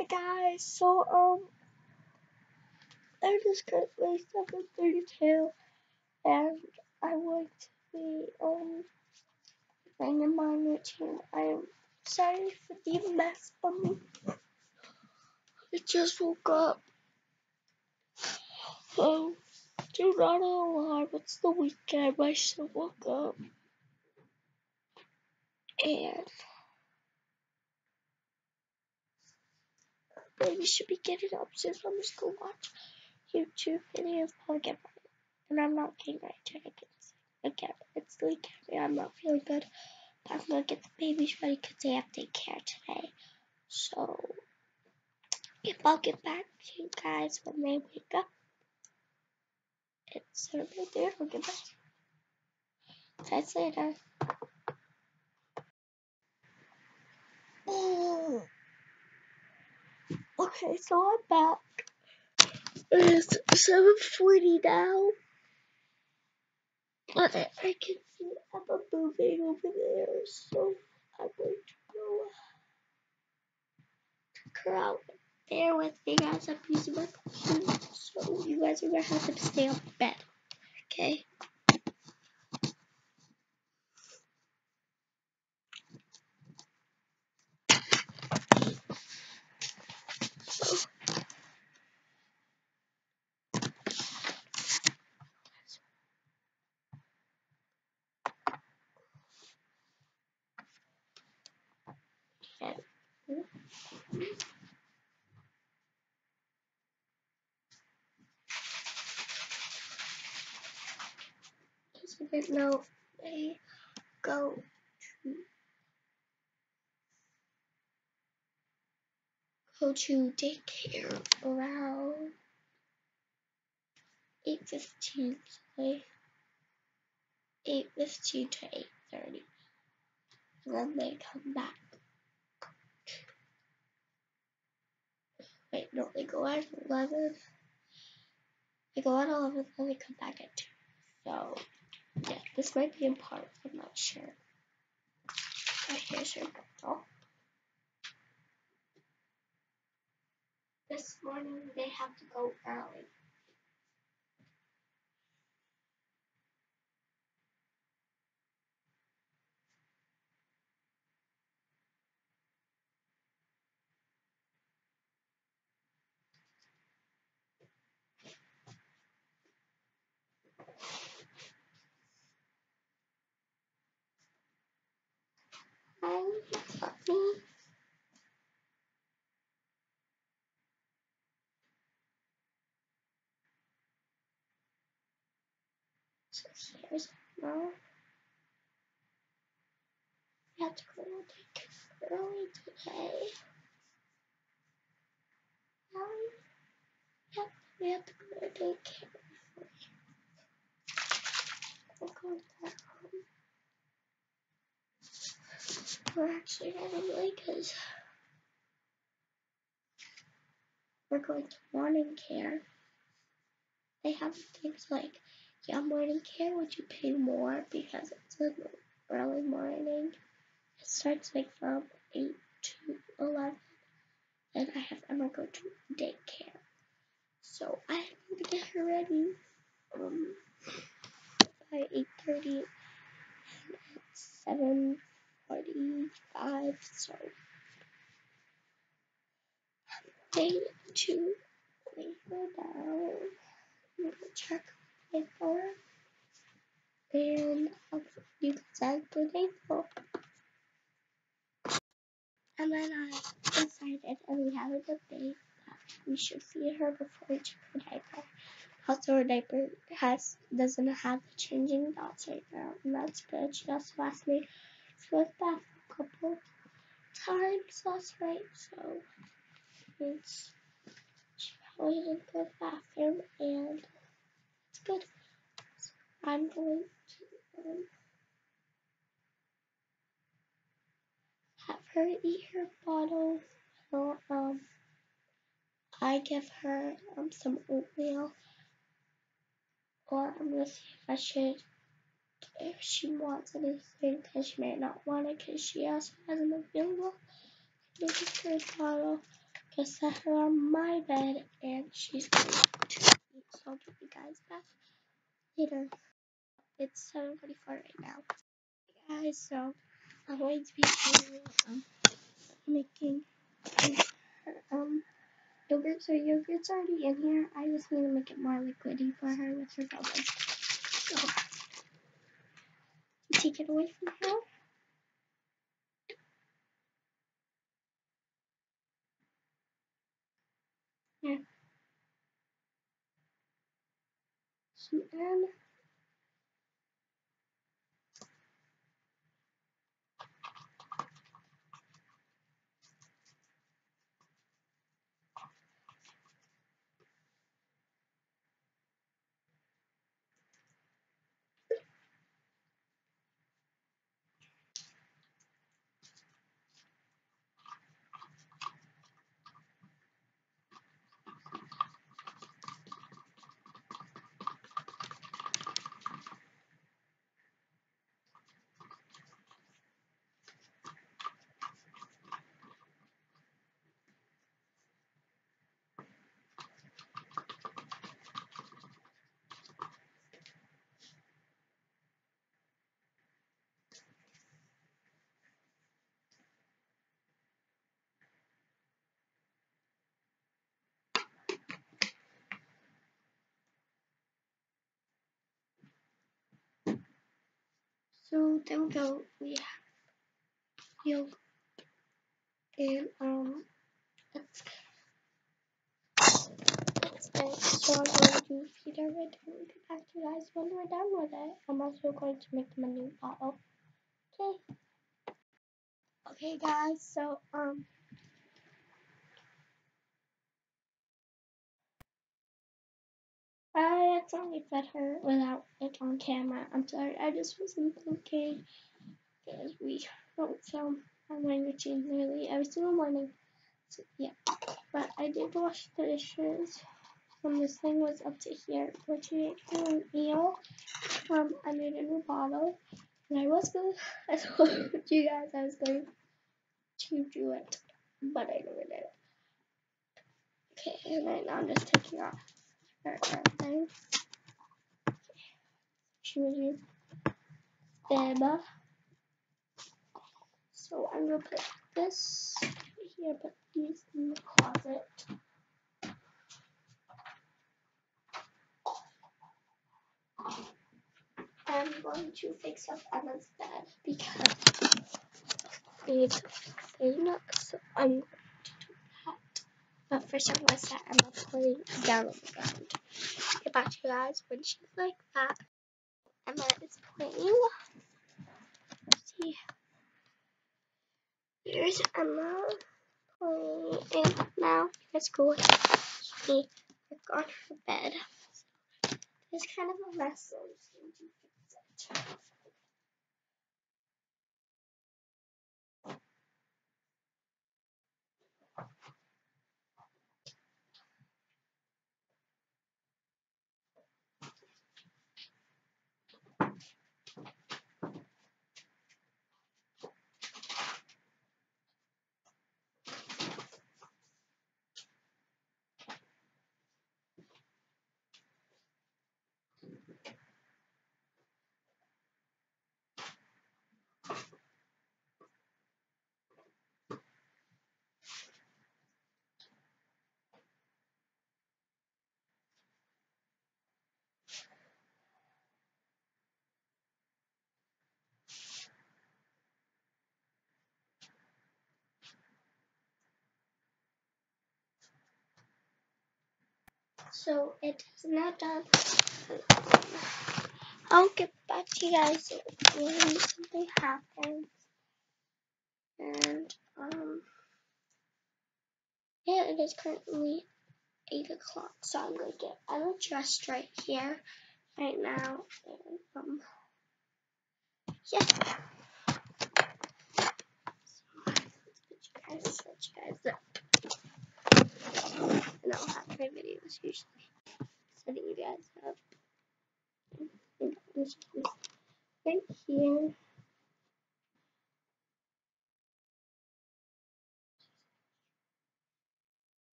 Hi guys, so um, it is currently 7:32, and I to be um in my routine. I am sorry for the mess on me. I just woke up. Oh, do not alarm. It's the weekend. I still woke up, and maybe should be getting up soon. I'm just gonna watch YouTube while I get ready. And I'm not getting to get again. It's the weekend. I'm not feeling good. But I'm gonna get the babies ready because they have daycare today. So if I'll get back to you guys when they wake up. It's right there. I'll get back. Guys later. Okay, so I'm back. It's 7.40 now. But I can see Emma moving over there, so I'm going to go check her out. Bear with me guys, I'm using my computer, so you guys are going to have to stay on bed, okay? Didn't know they go to go to daycare around eight fifteen, sorry. Eight fifteen to eight thirty. And then they come back. Wait, no, they go at eleven. They go at eleven, and they come back at two. So yeah, this might be in part, I'm not sure. Oh, here's your girl. This morning they have to go early. Hi, puppy. Here's mom. We have to go to daycare early today. Early? Yep, we have to go to daycare. We'll go back home. We're actually running late because we're going to morning care. They have things like, yeah, morning care, would you pay more because it's an early morning? It starts like from 8 to 11. And I have Emma go to daycare. So I have to get her ready um, by 8.30 and it's 7.45, so going to lay her down. Check phone and um, you guys have the info. And then I decided and we have a debate that we should feed her before we check her diaper. Also, her diaper has doesn't have the changing dots right now, and that's good. She also asked me to go bathroom a couple times last night, so it's she probably didn't go to the bathroom, and good. I'm going to um, have her eat her bottle. So, um, I give her um some oatmeal, or I'm gonna see if I should if she wants anything because she might not want it because she also has an available. Maybe her a bottle Just set her on my bed and she's going to. So I'll give you guys back later. It's 7.44 right now. Hey guys, so I'm going to be um, making um, yogurt. So yogurt's already in here. I just need to make it more liquidy for her with her bubbles. So, take it away from her. Yeah. Some then we go, we have and um. So I'm going to feed her it and get back to you guys when we're done with it. I'm also going to make a new bottle. Okay. Okay guys, so um, I accidentally fed her without it on camera. I'm sorry, I just wasn't thinking because we don't film our routine nearly every single morning. So, yeah, but I did wash the dishes when this thing was up to here, which is an eel. Um, I made a new bottle, and I was going. I told you guys I was going to do it, but I never did it. Okay, and right now I'm just taking off her So I'm gonna put this here, put these in the closet. I'm going to fix up Emma's bed because it's thing, so I'm But first I'm going to set Emma down on the ground. Get back to you guys when she's like that. Emma is playing. See, here's Emma playing, now let's go see work on her bed. It's kind of a mess, so it. Is not done. I'll get back to you guys when something happens. And um yeah, it is currently eight o'clock, so I'm gonna get I'm dressed right here right now and um yeah. So put you guys switch you guys up and I'll have my videos usually setting you guys up. Right here.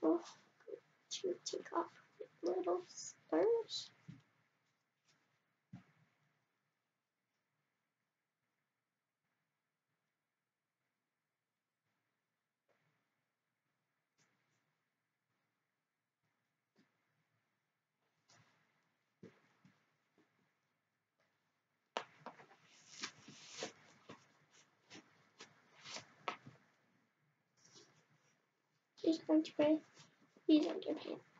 So, to take off the littles spurs. She's going to wear these underpants.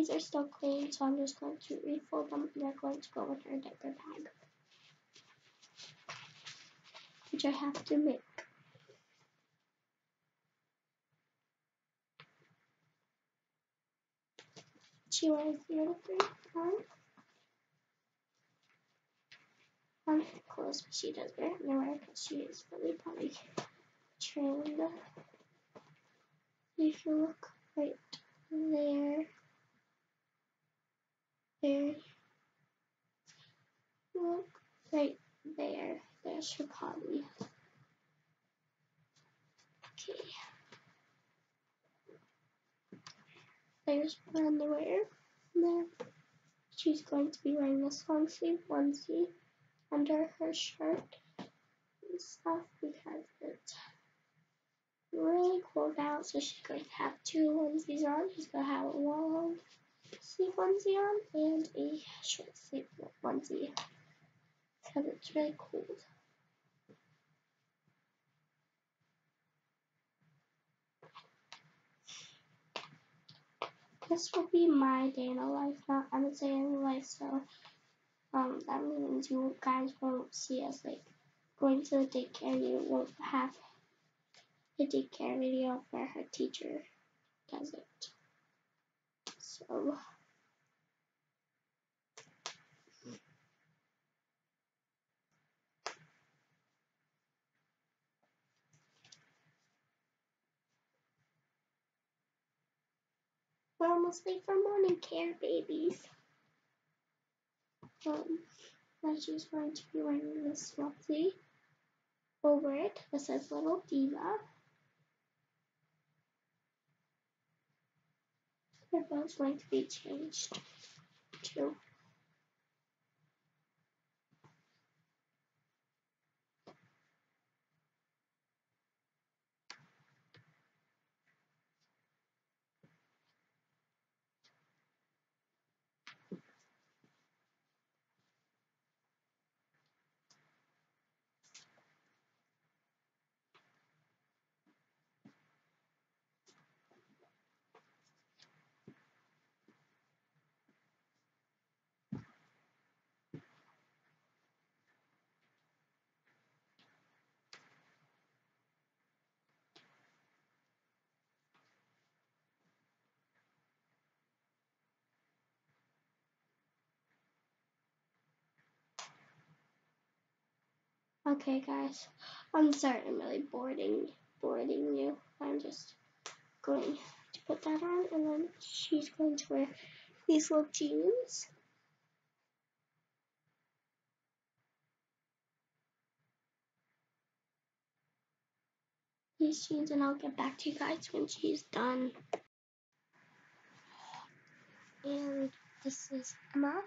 These are still clean, so I'm just going to refold them and they're going to go in her diaper bag. Which I have to make. She wears the other on. On clothes, but she does wear underwear because she is really probably trained. If you look right there, there. Look right there. There's her potty. Okay. There's her underwear. There. She's going to be wearing this long sleeve onesie under her shirt and stuff because it's really cold out. So she's going to have two onesies on. She's going to have a long sleeve onesie on and a short sleeve onesie because it's really cold. This will be my day in a life, not Emma's day in life, so um, that means you guys won't see us like going to the daycare. You won't have a daycare video where her teacher does it. So. We're almost late for morning care, babies. Um, now she's going to be wearing this onesie over it that says Little Diva. Her bell's going to be changed too. Okay, guys, I'm sorry I'm really boring, boring you. I'm just going to put that on, and then she's going to wear these little jeans. These jeans, and I'll get back to you guys when she's done. And this is Emma.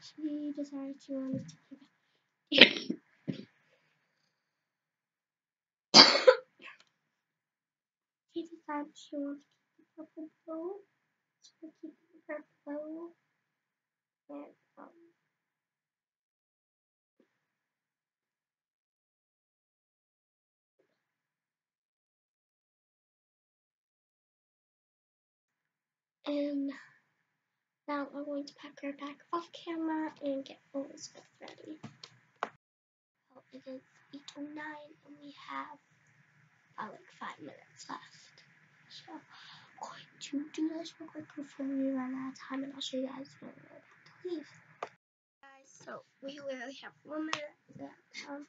She decided she wanted to keep. She decided she wants to keep the purple bow. So we'll keep the purple bow. And, um, and now I'm going to pack her back off camera and get Elizabeth ready. Well, it is 8.09 and we have about like 5 minutes left. So I'm going to do this real quick before we run out of time and I'll show you guys when we're about to leave. Guys, so we literally have one minute left. Um,